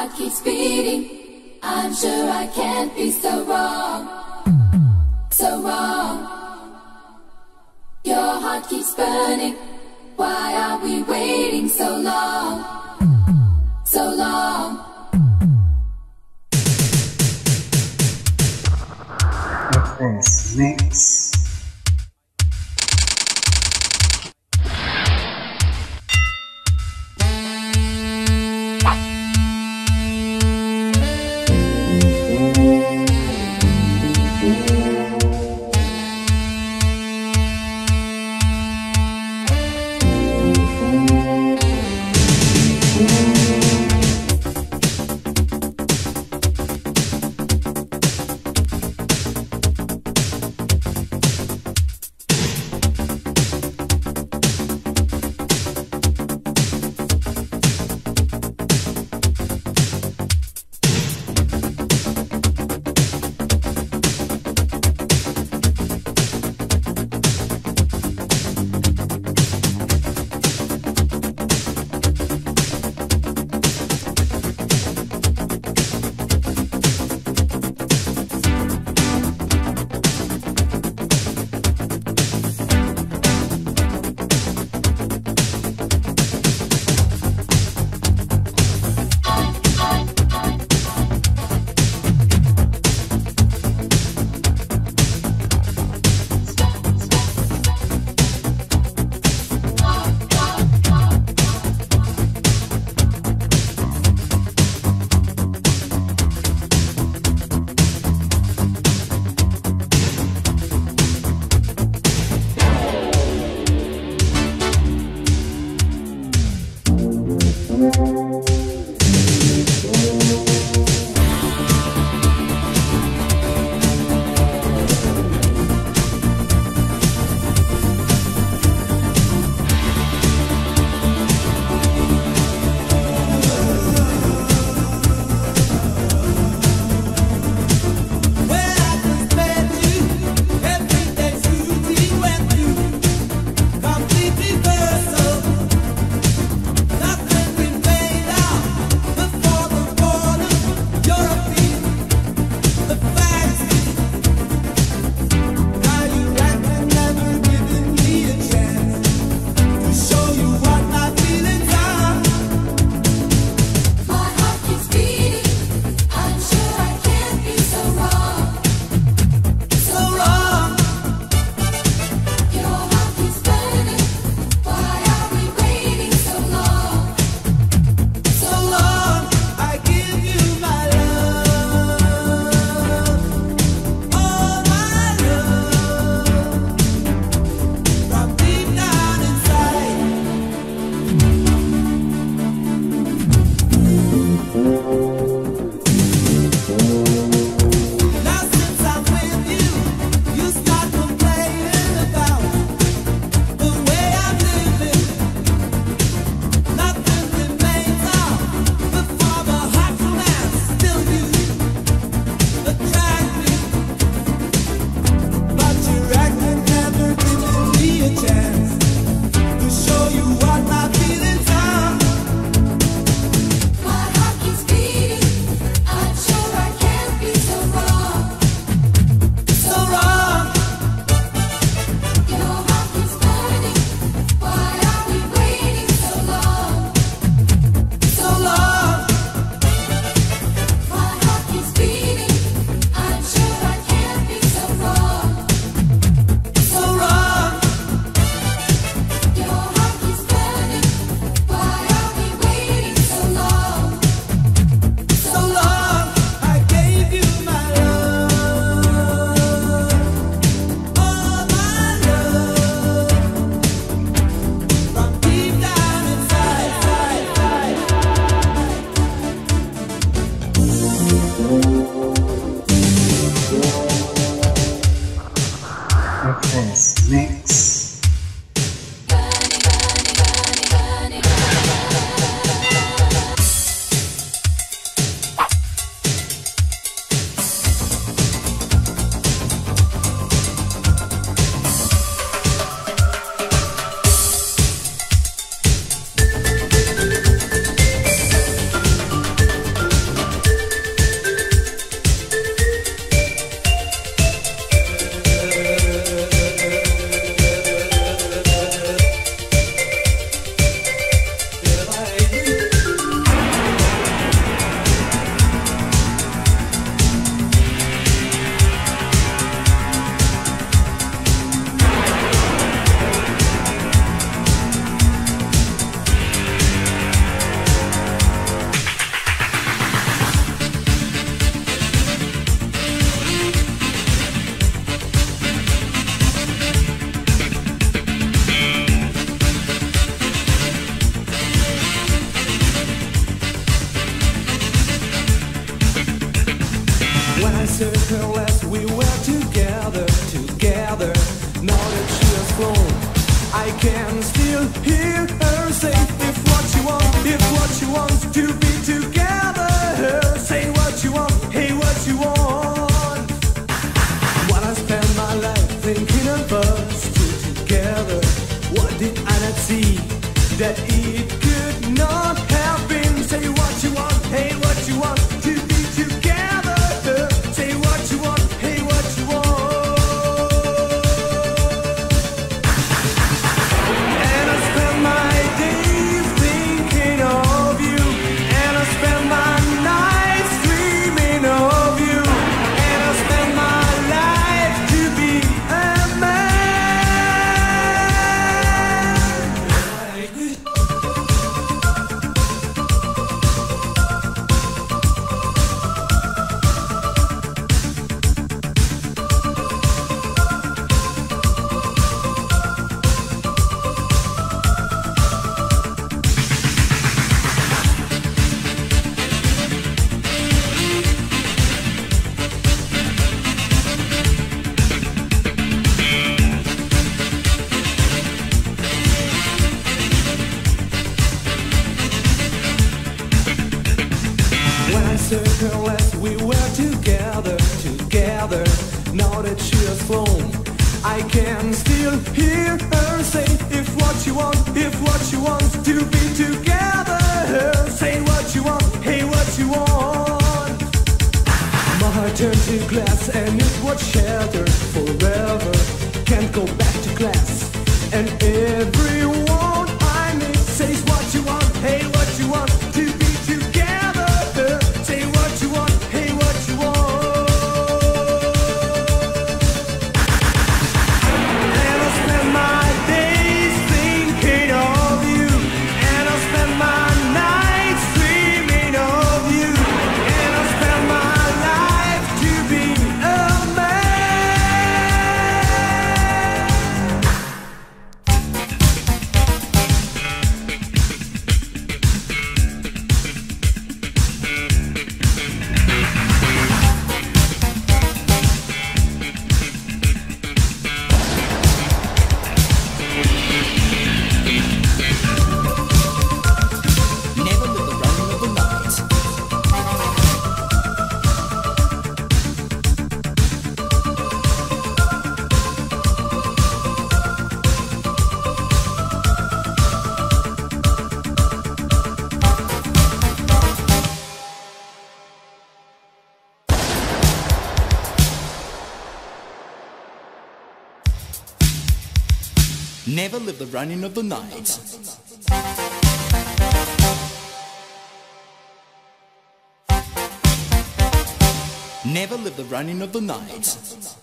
heart keeps beating. I'm sure I can't be so wrong, so wrong. Your heart keeps burning. Why are we waiting so long, so long? FS Mix. you hear want, if what you want to be together. Say what you want, hey what you want. My heart turned to glass and it was shattered forever. Can't go back to class and everyone. running of the night. Never live the running of the night.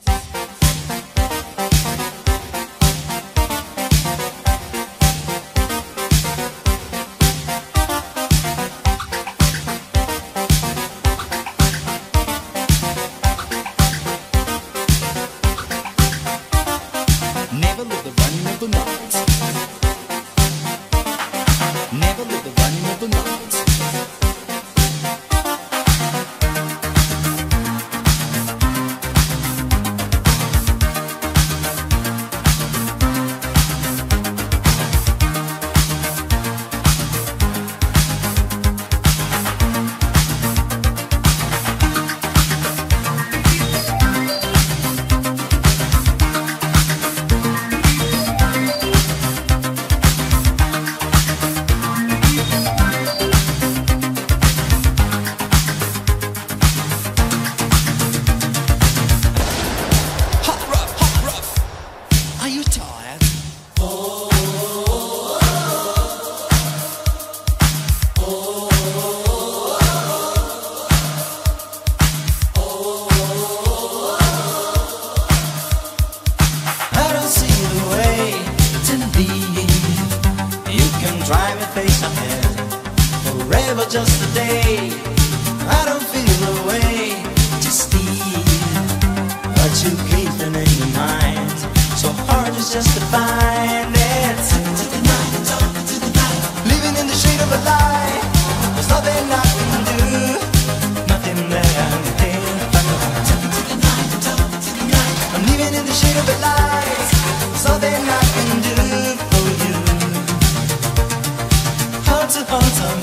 driving face ahead. Forever just a day. I don't feel the way to steal. But you keep them in your mind. So hard to justify.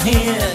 Looking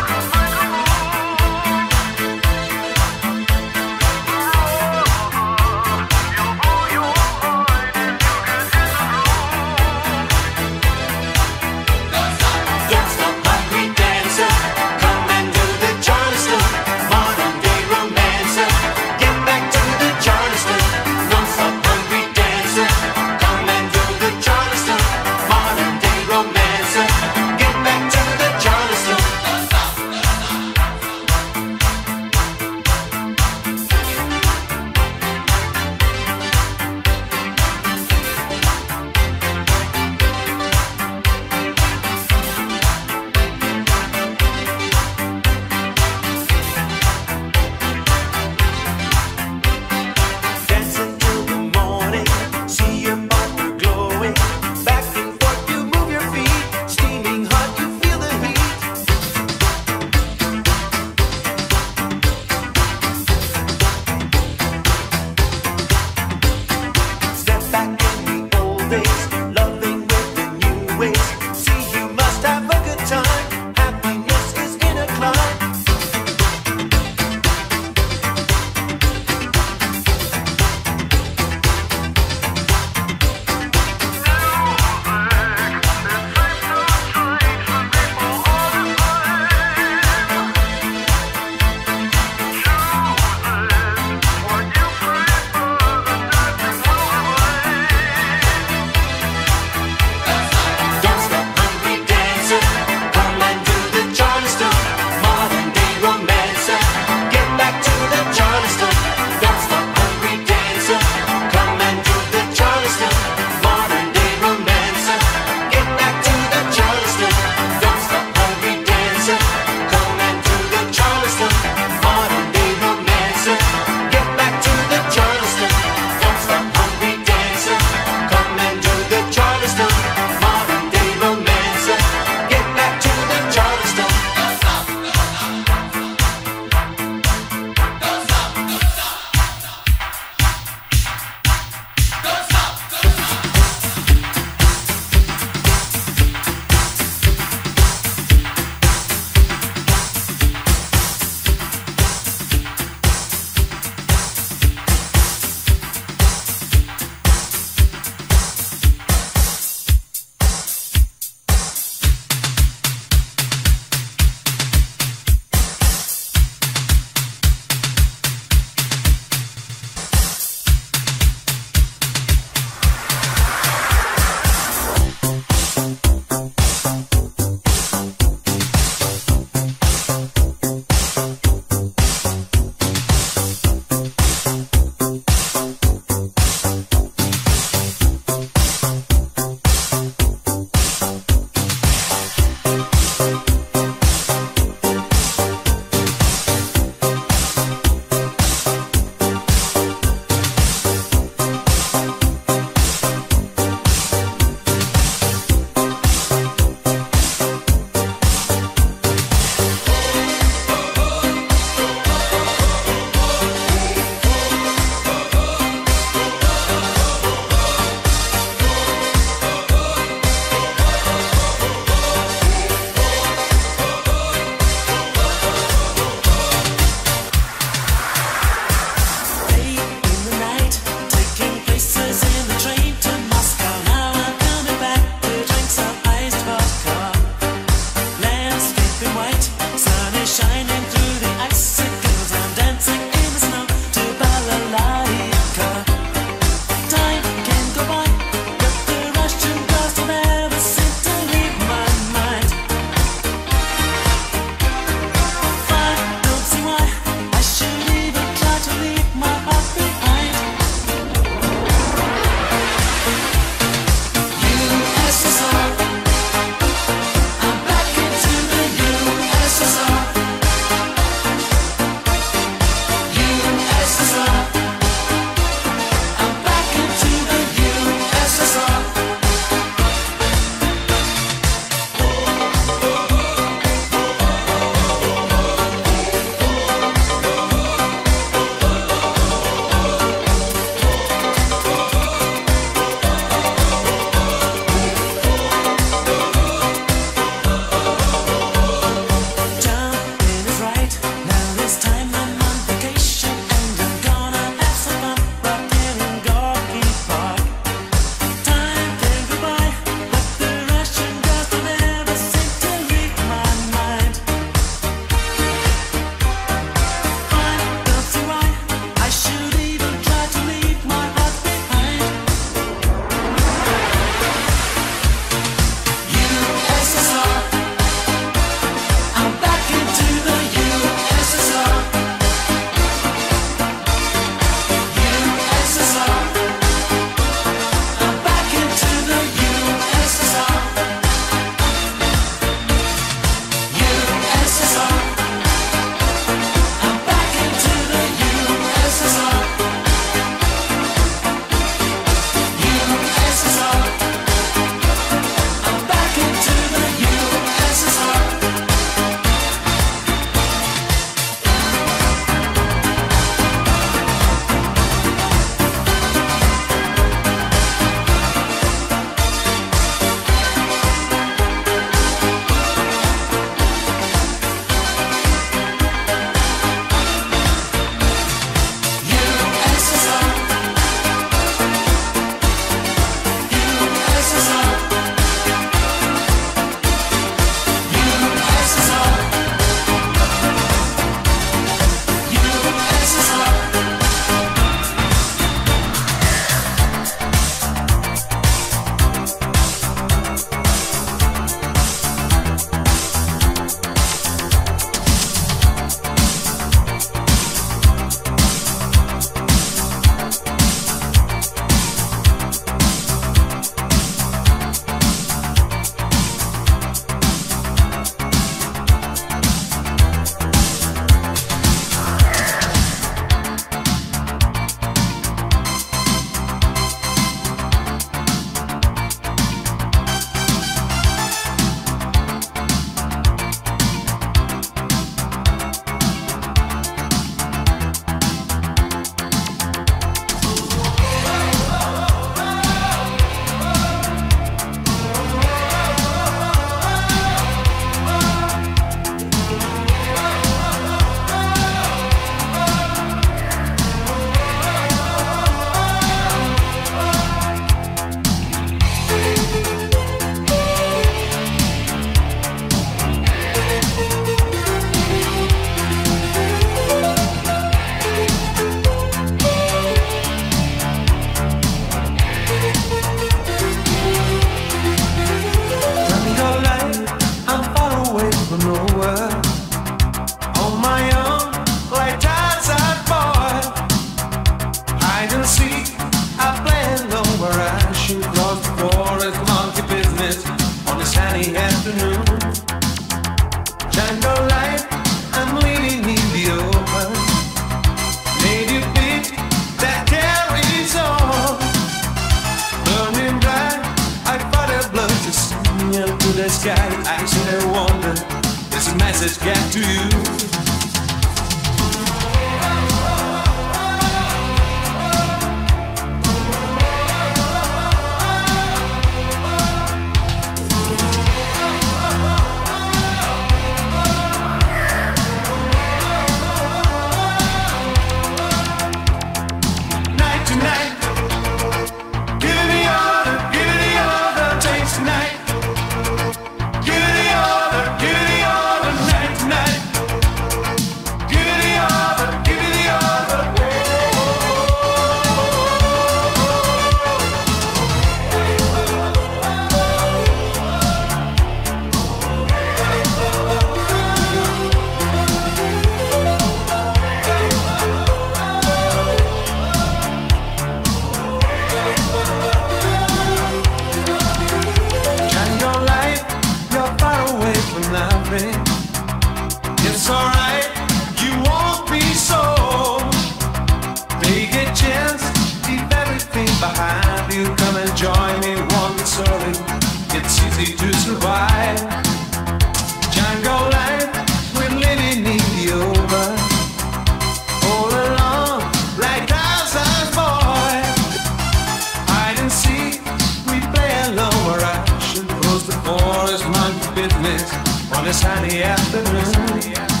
business on a sunny afternoon.